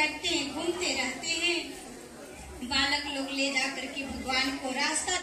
करते हैं घूमते रहते हैं। बालक लोग ले जाकर के भगवान को रास्ता